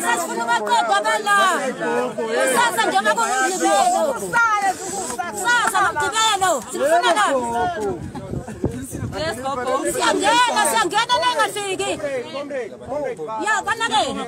asasifuna ubaqogo abela kusasa njengoba ngumgqibelo kusasa ngumgqibelo sifuna nani siyangena siyangena nengafiki ya banakene